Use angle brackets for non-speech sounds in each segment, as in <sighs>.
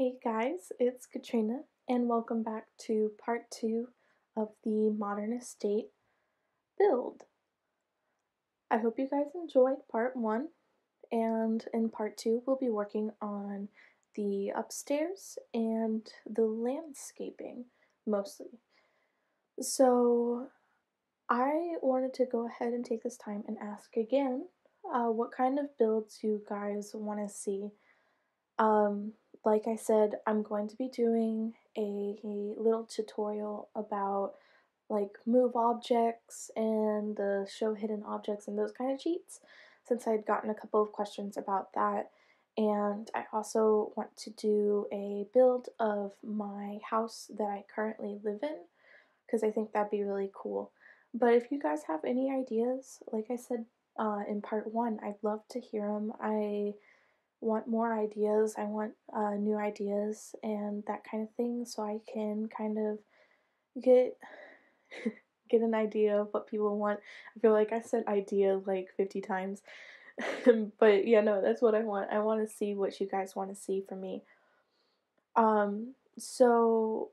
Hey guys, it's Katrina, and welcome back to part two of the Modern Estate build. I hope you guys enjoyed part one, and in part two, we'll be working on the upstairs and the landscaping mostly. So, I wanted to go ahead and take this time and ask again uh, what kind of builds you guys want to see. Um, like I said, I'm going to be doing a, a little tutorial about like move objects and the show hidden objects and those kind of cheats since I'd gotten a couple of questions about that. And I also want to do a build of my house that I currently live in because I think that'd be really cool. But if you guys have any ideas, like I said uh, in part one, I'd love to hear them. I want more ideas. I want uh, new ideas and that kind of thing, so I can kind of get <laughs> get an idea of what people want. I feel like I said idea like 50 times. <laughs> but yeah, no, that's what I want. I want to see what you guys want to see from me. Um so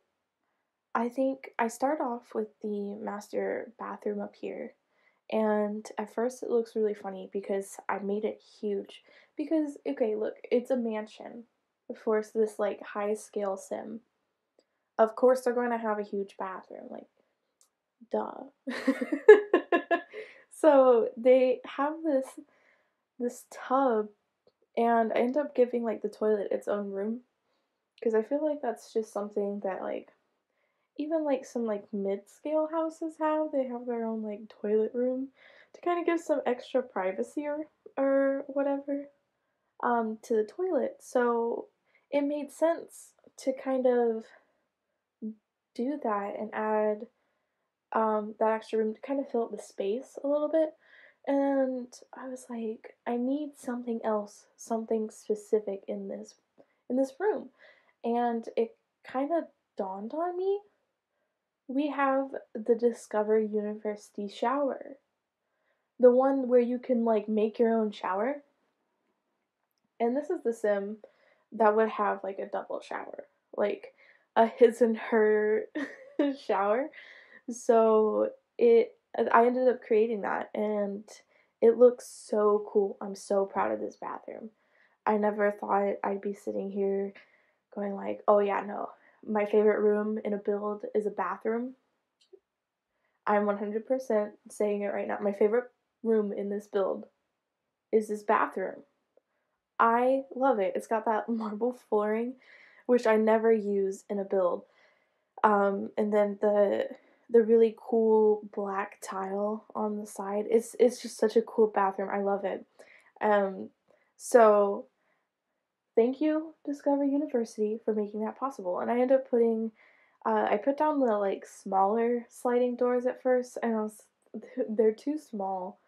I think I start off with the master bathroom up here. And at first it looks really funny because I made it huge. Because, okay, look, it's a mansion for this like high scale sim. Of course they're going to have a huge bathroom, like, duh. <laughs> so they have this this tub and I end up giving like the toilet its own room because I feel like that's just something that like even like some like mid-scale houses have. They have their own like toilet room to kind of give some extra privacy or or whatever um to the toilet. So it made sense to kind of do that and add um that extra room to kind of fill up the space a little bit. And I was like I need something else something specific in this in this room. And it kind of dawned on me we have the Discover University shower. The one where you can like make your own shower. And this is the sim that would have like a double shower, like a his and her <laughs> shower. So it I ended up creating that and it looks so cool. I'm so proud of this bathroom. I never thought I'd be sitting here going like, "Oh yeah, no my favorite room in a build is a bathroom. I'm 100% saying it right now. My favorite room in this build is this bathroom. I love it. It's got that <laughs> marble flooring, which I never use in a build. Um, and then the the really cool black tile on the side. It's it's just such a cool bathroom. I love it. Um, so thank you Discover University for making that possible. And I ended up putting, uh, I put down the like smaller sliding doors at first, and I was <laughs> they're too small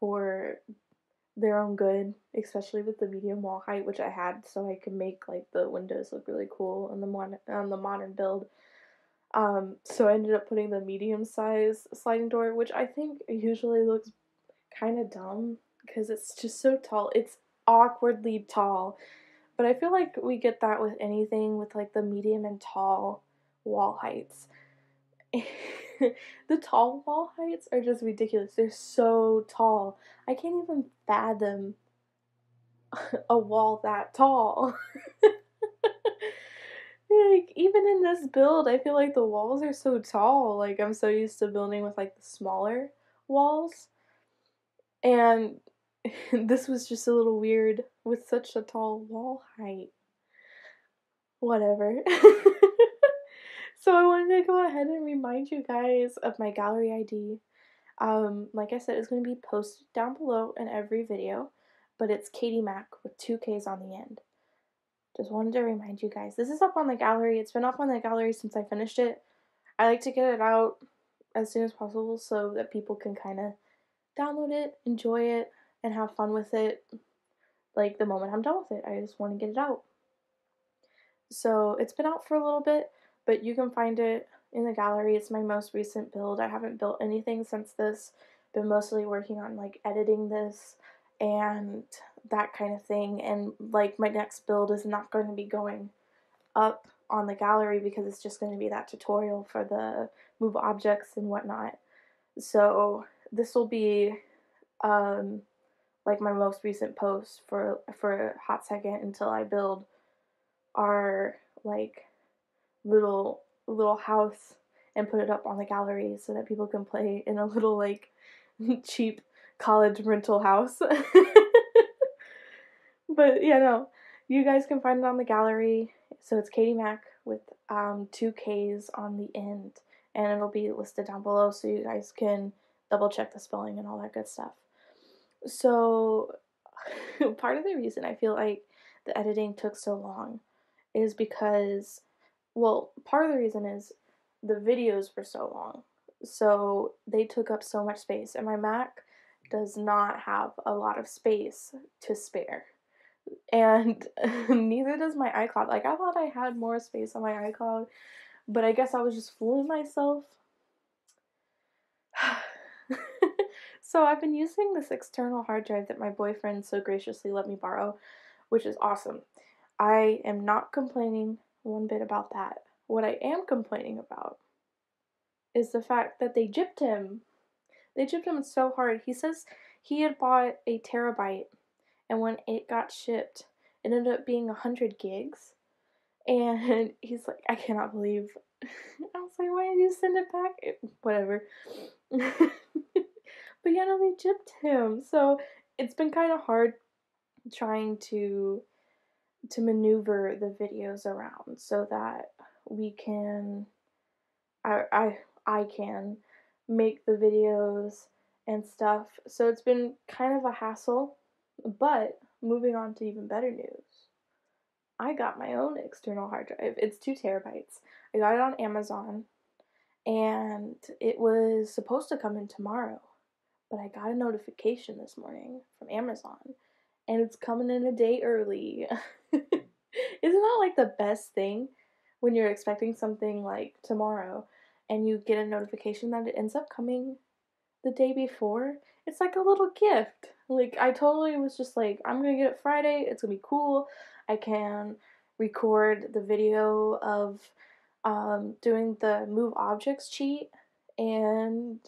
for their own good, especially with the medium wall height, which I had, so I could make like the windows look really cool on the mon- on the modern build. Um, so I ended up putting the medium size sliding door, which I think usually looks kind of dumb because it's just so tall. It's awkwardly tall but I feel like we get that with anything with like the medium and tall wall heights. <laughs> the tall wall heights are just ridiculous. They're so tall. I can't even fathom <laughs> a wall that tall. <laughs> like even in this build, I feel like the walls are so tall. Like I'm so used to building with like the smaller walls. And <laughs> this was just a little weird with such a tall wall height. Whatever. <laughs> so I wanted to go ahead and remind you guys of my gallery ID. Um, like I said, it's going to be posted down below in every video, but it's Katie Mac with two K's on the end. Just wanted to remind you guys. This is up on the gallery. It's been up on the gallery since I finished it. I like to get it out as soon as possible so that people can kind of download it, enjoy it, and have fun with it like the moment I'm done with it. I just want to get it out. So it's been out for a little bit, but you can find it in the gallery. It's my most recent build. I haven't built anything since this. Been mostly working on like editing this and that kind of thing. And like my next build is not going to be going up on the gallery because it's just going to be that tutorial for the move objects and whatnot. So this will be um, like my most recent post for for a hot second until I build our like little little house and put it up on the gallery so that people can play in a little like <laughs> cheap college rental house. <laughs> but yeah, no, you guys can find it on the gallery. So it's Katie Mac with um, two K's on the end, and it'll be listed down below so you guys can double check the spelling and all that good stuff. So, <laughs> part of the reason I feel like the editing took so long is because, well, part of the reason is the videos were so long. So, they took up so much space, and my Mac does not have a lot of space to spare. <laughs> And <laughs> neither does my iCloud. Like, I thought I had more space on my iCloud, but I guess I was just fooling myself. So, I've been using this external hard drive that my boyfriend so graciously let me borrow, which is awesome. I am not complaining one bit about that. What I am complaining about is the fact that they gypped him they gypped him so hard. He says he had bought a terabyte, and when it got shipped, it ended up being 100 gigs. And <laughs> he's like, I cannot believe. <laughs> I was like, why did you send it back? It, whatever. <laughs> but yeah, no, they gypped him. So it's been kind of hard trying to to maneuver the videos around so that we can I I I can make the videos and stuff. So it's been kind of a hassle. But moving on to even better news. I got my own external hard drive. It's two terabytes. I got it on Amazon and it was supposed to come in tomorrow. But I got a notification this morning from Amazon and it's coming in a day early. <laughs> Isn't that like the best thing when you're expecting something like tomorrow and you get a notification that it ends up coming the day before, it's like a little gift. Like I totally was just like, I'm gonna get it Friday, it's gonna be cool. I can record the video of um, doing the move objects cheat and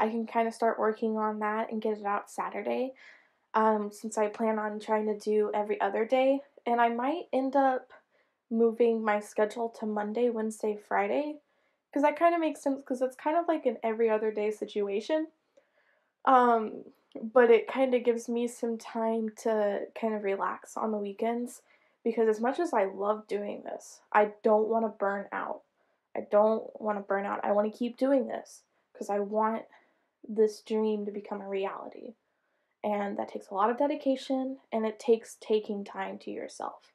I can kind of start working on that and get it out Saturday. Um, since I plan on trying to do every other day, and I might end up moving my schedule to Monday, Wednesday, Friday because that kind of makes sense because it's kind of like an every other day situation. Um, but it kind of gives me some time to kind of relax on the weekends because as much as I love doing this, I don't want to burn out. I don't want to burn out. I want to keep doing this because I want this dream to become a reality. And that takes a lot of dedication and it takes taking time to yourself.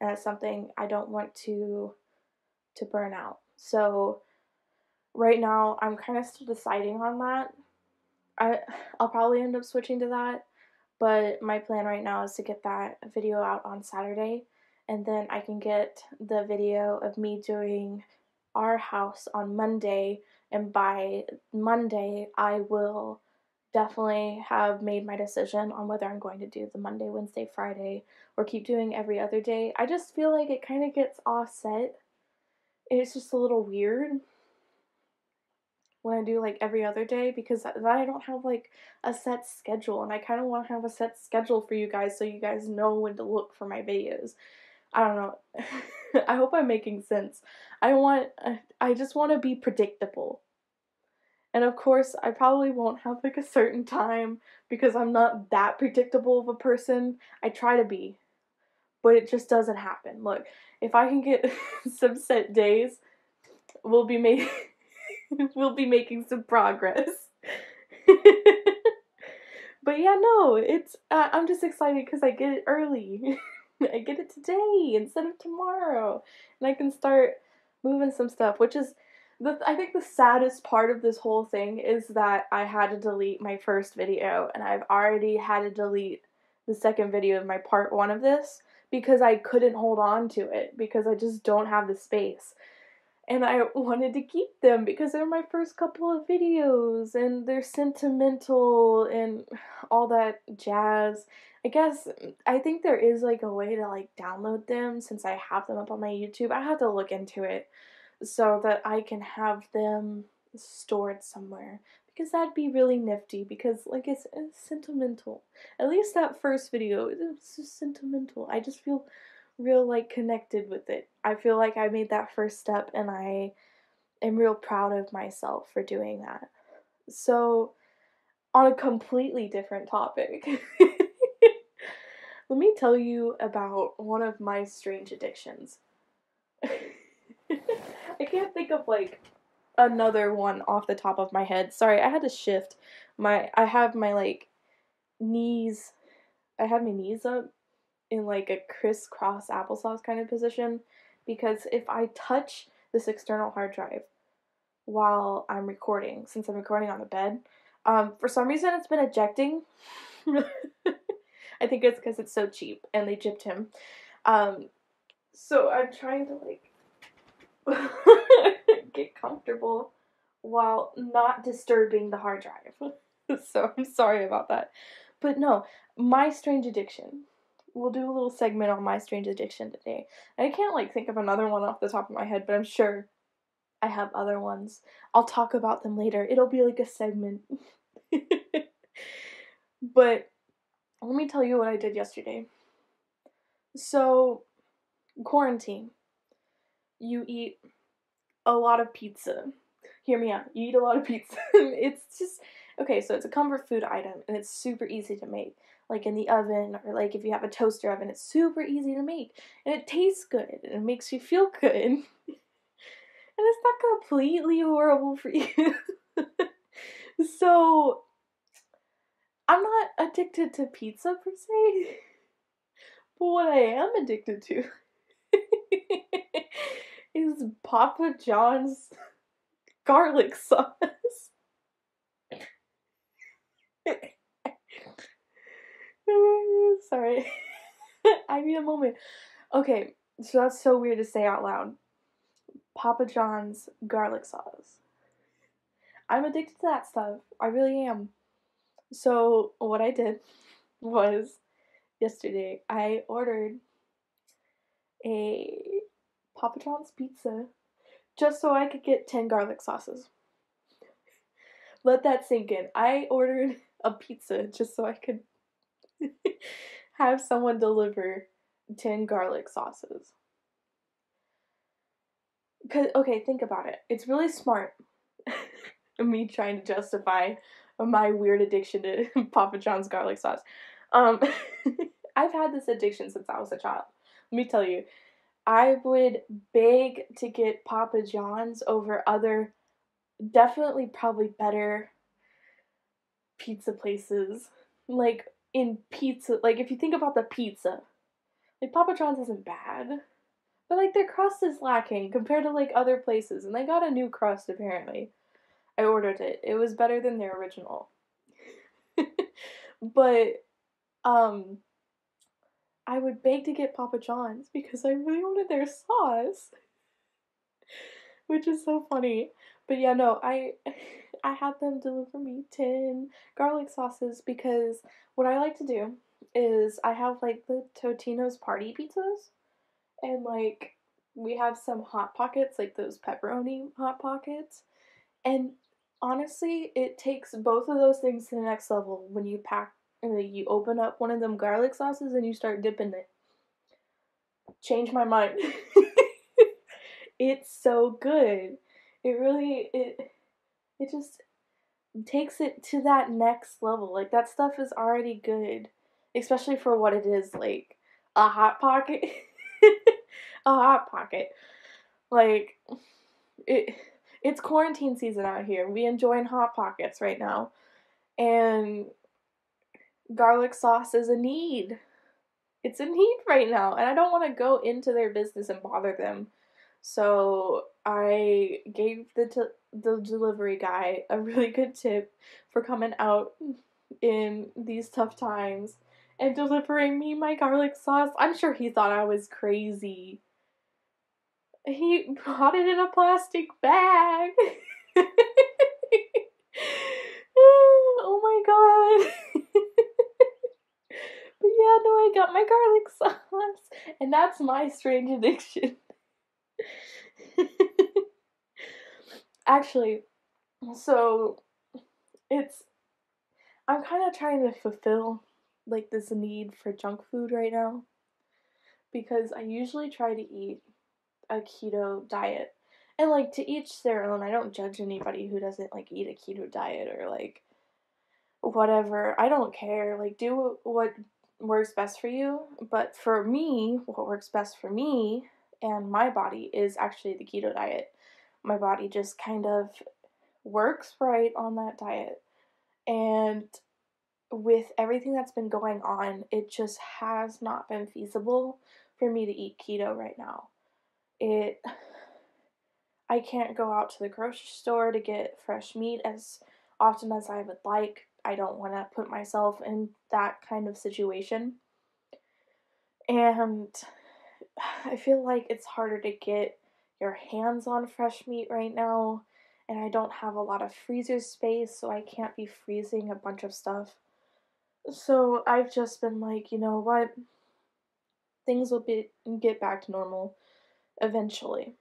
And that's something I don't want to to burn out. So right now I'm kind of still deciding on that. I I'll probably end up switching to that, but my plan right now is to get that video out on Saturday and then I can get the video of me doing our house on Monday and by Monday I will definitely have made my decision on whether I'm going to do the Monday, Wednesday, Friday or keep doing every other day. I just feel like it kind of gets offset. It's just a little weird when I do like every other day because then I don't have like a set schedule and I kind of want to have a set schedule for you guys so you guys know when to look for my videos. I don't know. <laughs> I hope I'm making sense. I want uh, I just want to be predictable. And of course, I probably won't have like a certain time because I'm not that predictable of a person. I try to be, but it just doesn't happen. Look, if I can get <laughs> some set days, we'll be making <laughs> we'll be making some progress. <laughs> but yeah, no, it's uh, I'm just excited because I get it early. I get it today instead of tomorrow, and I can start moving some stuff, which is the I think the saddest part of this whole thing is that I had to delete my first video, and I've already had to delete the second video of my part one of this because I couldn't hold on to it because I just don't have the space. and I <laughs> wanted to keep them because they're my first couple of videos and they're sentimental and <sighs> all that jazz. I guess I think there is like a way to like download them since I have them up on my YouTube. I have to look into it so that I can have them stored somewhere because that'd be really nifty because like it's, it's sentimental. At least that first video, it's just sentimental. I just feel real like connected with it. I feel like I made that first step and I am real proud of myself for doing that. So, on a completely different topic, <laughs> let me tell you about one of my strange addictions. Can't think of like another one off the top of my head. Sorry, I had to shift my I have my like knees I had my knees up in like a crisscross applesauce kind of position because if I touch this external hard drive while I'm recording, since I'm recording on the bed, um, for some reason it's been ejecting. <laughs> I think it's because it's so cheap and they gypped him. Um, so I'm trying to like <laughs> get comfortable while not disturbing the hard drive. <laughs> so I'm sorry about that. But no, my strange addiction we'll do a little segment on my strange addiction today. I can't like think of another one off the top of my head, but I'm sure I have other ones. I'll talk about them later. It'll be like a segment. <laughs> but let me tell you what I did yesterday. So, quarantine. You eat a lot of pizza. Hear me out. You eat a lot of pizza. <laughs> it's just okay, so it's a comfort food item and it's super easy to make like in the oven or like if you have a toaster oven, it's super easy to make and it tastes good and it makes you feel good. <laughs> and it's not completely horrible for <laughs> you. so I'm not addicted to pizza per se. But what I am addicted to <laughs> is Papa John's garlic sauce. <laughs> Sorry. <laughs> I need a moment. Okay, so that's so weird to say out loud. Papa John's garlic sauce. I'm addicted to that stuff. I really am. So, what I did was yesterday I ordered a Papa John's pizza just so I could get 10 garlic sauces. Let that sink in. I ordered a pizza just so I could <laughs> have someone deliver 10 garlic sauces. Cause okay, think about it. It's really smart. <laughs> Me trying to justify my weird addiction to <laughs> Papa John's garlic sauce. Um, I've had this addiction since I was a child. Let me tell you, I would beg to get Papa John's over other, definitely probably better pizza places. Like in pizza, like if you think about the pizza, like Papa John's isn't bad, but like their crust is lacking compared to like other places, and they got a new crust apparently. I ordered it. It was better than their original. <laughs> but um I would beg to get Papa John's because I really wanted their sauce. <laughs> Which is so funny. But yeah, no, I <laughs> I had them deliver me 10 garlic sauces because what I like to do is I have like the Totino's party pizzas and like we have some hot pockets like those pepperoni hot pockets and honestly it takes both of those things to the next level when you pack and you open up one of them garlic sauces and you start dipping it change my mind <laughs> it's so good it really it it just takes it to that next level. Like that stuff is already good, especially for what it is, like a hot pocket. <laughs> a hot pocket. Like it it's quarantine season out here. We enjoying hot pockets right now. And garlic sauce is a need. It's a need right now, and I don't want to go into their business and bother them. So I gave the t- the delivery guy a really good tip for coming out in these tough times and delivering me my garlic sauce. I'm sure he thought I was crazy. He brought it in a plastic bag. <laughs> oh my god. <laughs> yeah, no, I got my garlic <laughs> sauce. And that's my strange addiction. <laughs> Actually, so it's I'm kind of trying to fulfill like this need for junk food right now because I usually try to eat a keto diet. And like to each their own. I don't judge anybody who doesn't like eat a keto diet or like whatever. I don't care. Like do what works best for you. But for me, what works best for me and my body is actually the keto diet. My body just kind of works right on that diet. And with everything that's been going on, it just has not been feasible for me to eat keto right now. It I can't go out to the grocery store to get fresh meat as often as I would like. I don't want to put myself in that kind of situation. And <sighs> I feel like it's harder to get your hands on fresh meat right now. And I don't have a lot of freezer space, so I can't be freezing a bunch of stuff. So I've just been like, you know what? Things will be get back to normal eventually.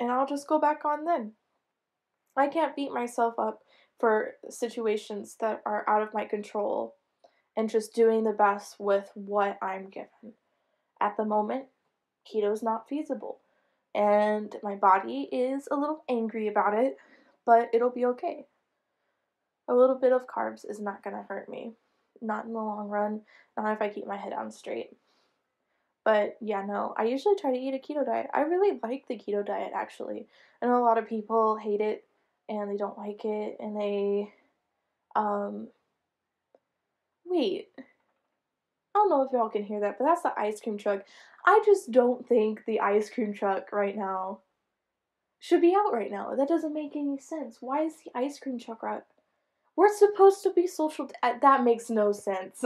And I'll just go back on then. I can't beat myself up for situations that are out of my control and just doing the best with what I'm given. At the moment, keto's not feasible. And my body is a little angry about it, but it'll be okay. A little bit of carbs is not going to hurt me. Not in the long run, not if I keep my head on straight. But yeah, no, I usually try to eat a keto diet. I really like the keto diet actually. Know a lot of people hate it and they don't like it and they um wait. I don't know if y'all can hear that, but that's the ice cream truck. I just don't think the ice cream truck right now should be out right now. That doesn't make any sense. Why is the ice cream truck out? We're supposed to be social. that makes no sense.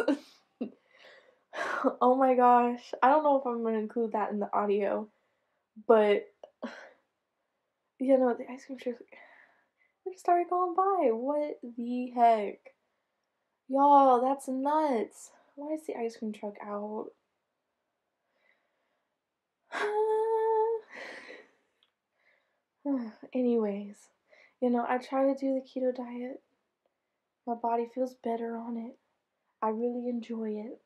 <laughs> oh my gosh. I don't know if I'm going to include that in the audio, but <sighs> you know, the ice cream truck we started going by. What the heck? Y'all, that's nuts. Why is the ice cream truck out? <sighs> <sighs> Anyways, you know, I try to do the keto diet. My body feels better on it. I really enjoy it.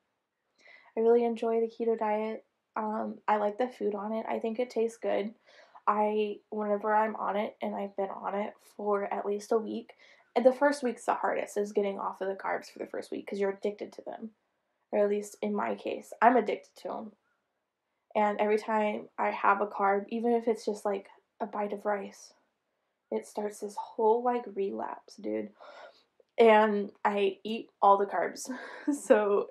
I really enjoy the keto diet. Um, I like the food on it. I think it tastes good. I, whenever I'm on it, and I've been on it for at least a week, and the first week's the hardest, is getting off of the carbs for the first week because you're addicted to them. Or at least in my case, I'm addicted to them. And every time I have a carb, even if it's just like a bite of rice, it starts this whole like relapse, dude. And I eat all the carbs. <laughs> so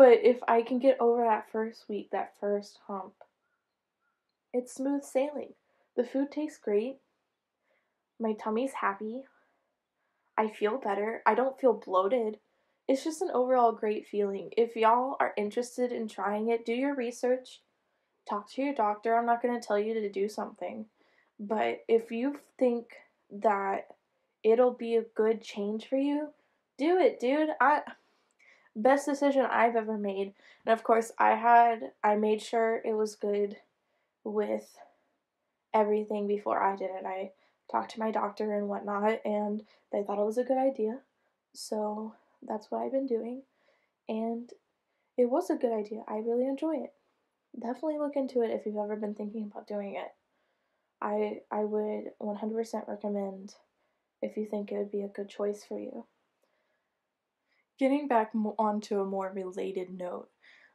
but if I can get over that first week, that first hump, it's smooth sailing. The food tastes great. My tummy's happy. I feel better. I don't feel bloated. It's just an overall great feeling. If y'all are interested in trying it, do your research. Talk to your doctor. I'm not going to tell you to do something. But if you think that it'll be a good change for you, do it, dude. I best decision I've ever made. And of course, I had I made sure it was good with everything before I did it. I talked to my doctor and whatnot, and they thought it was a good idea. So that's what I've been doing, and it was a good idea. I really enjoy it. Definitely look into it if you've ever been thinking about doing it. I I would 100% recommend if you think it would be a good choice for you getting back onto a more related note,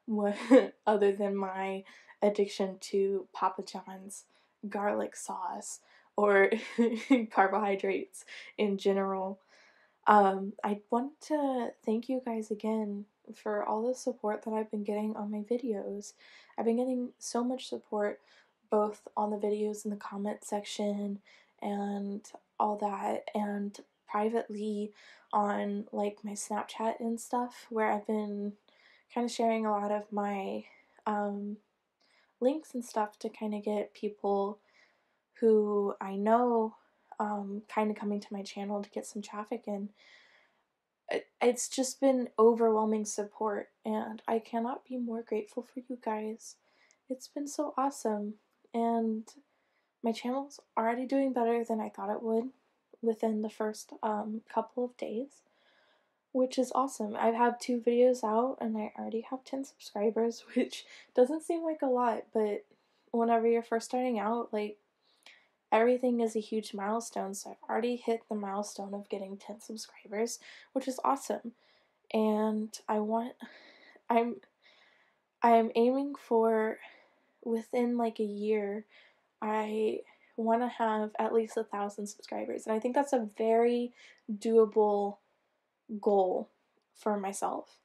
what, <laughs> other than my addiction to Papa John's garlic sauce or <laughs> carbohydrates in general, um, I want to thank you guys again for all the support that I've been getting on my videos. I've been getting so much support both on the videos in the comment section and all that, and privately on like my Snapchat and stuff where I've been kind of sharing a lot of my um, links and stuff to kind of get people who I know um, kind of coming to my channel to get some traffic in. It's just been overwhelming support, and I cannot be more grateful for you guys. It's been so awesome, and my channel's already doing better than I thought it would within the first um, couple of days, which is awesome. I've had two videos out, and I already have 10 subscribers, <laughs> which doesn't seem like a lot, but whenever you're first starting out, like everything is a huge milestone. So I've already hit the milestone of getting 10 subscribers, which is awesome. And I want <sighs> I'm I'm aiming for within like a year I want to have at least a thousand subscribers. And I think that's a very doable goal for myself.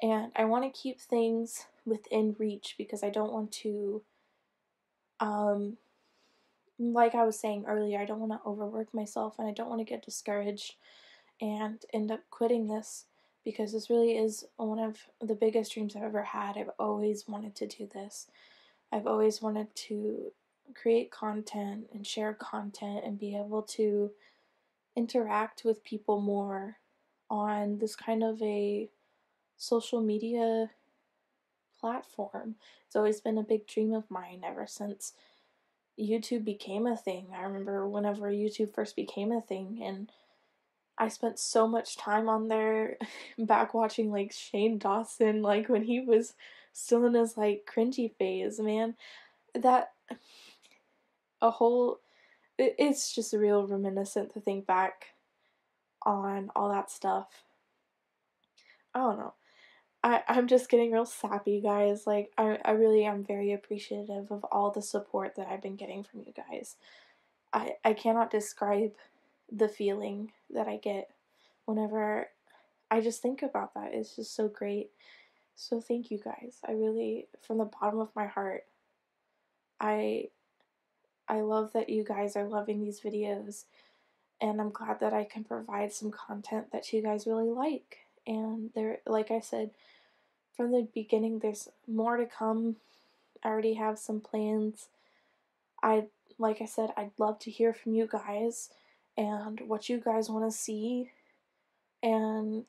And I want to keep things within reach because I don't want to um like I was saying earlier, I don't want to overwork myself and I don't want to get discouraged and end up quitting this because this really is one of the biggest dreams I've ever had. I've always wanted to do this. I've always wanted to create content and share content and be able to interact with people more on this kind of a social media platform. It's always been a big dream of mine ever since YouTube became a thing. I remember whenever YouTube first became a thing, and I spent so much time on there <laughs> back watching like Shane Dawson, like when he was still in his like cringy phase, man. That <sighs> a whole it's just a real reminiscent to think back on all that stuff. I don't know. I, I'm just getting real sappy, guys. Like, I, I really am very appreciative of all the support that I've been getting from you guys. I, I cannot describe the feeling that I get whenever I just think about that. It's just so great. So, thank you guys. I really, from the bottom of my heart, I I love that you guys are loving these videos and I'm glad that I can provide some content that you guys really like. And there like I said, from the beginning, there's more to come. I already have some plans. I, like I said, I'd love to hear from you guys and what you guys want to see. And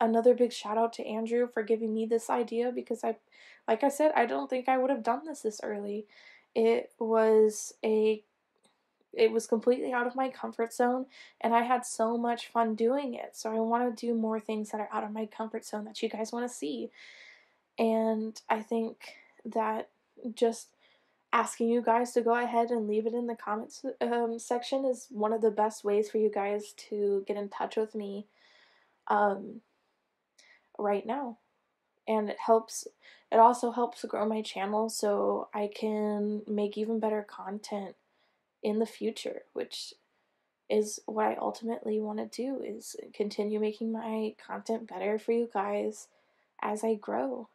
another big shout out to Andrew for giving me this idea because I, like I said, I don't think I would have done this this early. It was a it was completely out of my comfort zone and I had so much fun doing it. So I want to do more things that are out of my comfort zone that you guys want to see. And I think that just asking you guys to go ahead and leave it in the comments um, section is one of the best ways for you guys to get in touch with me um, right now. And it helps, it also helps grow my channel so I can make even better content in the future, which is what I ultimately want to do is continue making my content better for you guys as I grow.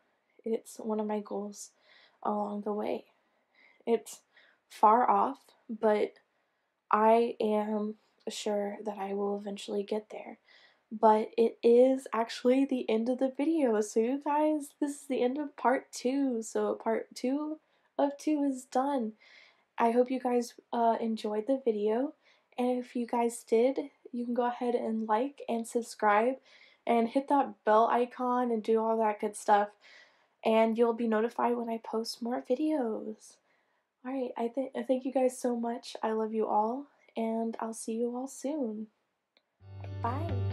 It's one of my goals along the way. It's far off, but I am sure that I will eventually get there. But it is actually the end of the video. So, you guys, this is the end of part two. So, part two of two is done. I hope you guys uh, enjoyed the video. And if you guys did, you can go ahead and like and subscribe and hit that bell icon and do all that good stuff and you'll be notified when I post more videos. Alright, I, th- I thank you guys so much. I love you all, and I'll see you all soon. Bye.